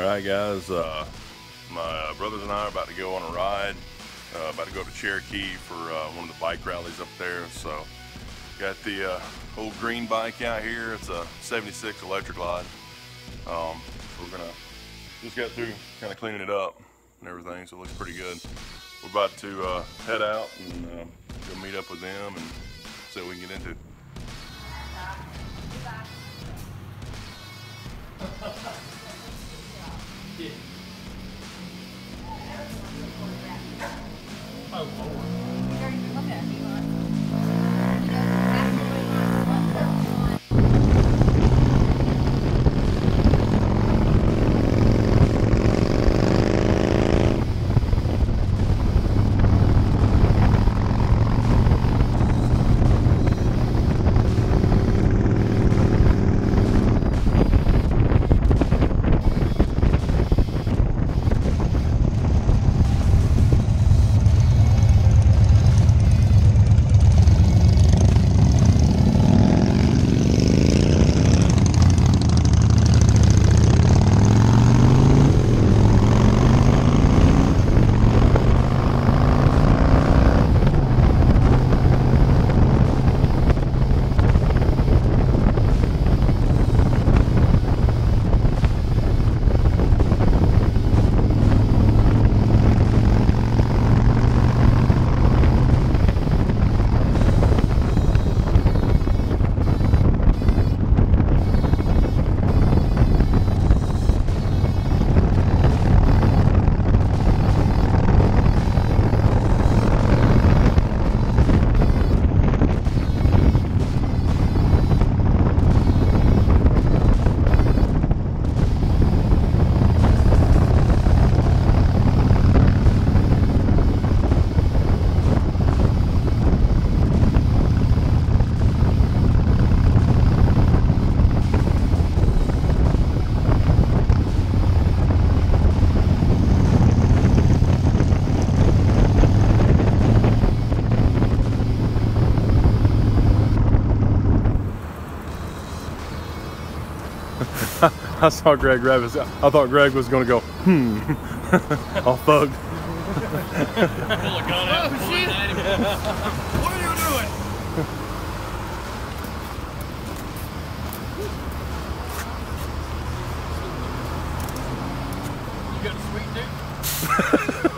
All right, guys. Uh, my uh, brothers and I are about to go on a ride. Uh, about to go to Cherokee for uh, one of the bike rallies up there. So, got the uh, old green bike out here. It's a 76 Electra Glide. Um, we're gonna just got through kind of cleaning it up and everything, so it looks pretty good. We're about to uh, head out and uh, go meet up with them and see what we can get into. I saw Greg Rabbit. I thought Greg was going to go, hmm, all thugged. oh, shit. what are you doing? You got a sweet?